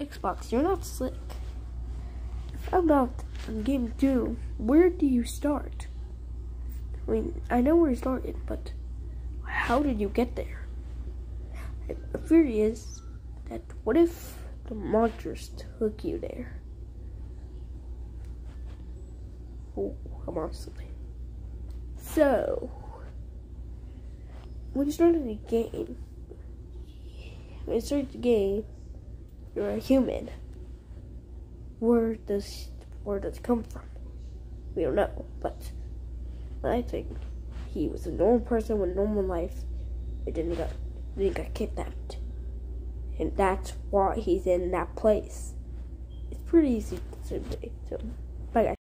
Xbox, you're not slick. I found out in game two, where do you start? I mean, I know where you started, but how did you get there? The theory is that what if the monsters took you there? Oh, I'm on something. So, when you start in a game, when you start the game, you're a human. Where does where does it come from? We don't know, but I think he was a normal person with normal life. He didn't get didn't get kidnapped, and that's why he's in that place. It's pretty easy to say. So, bye guys.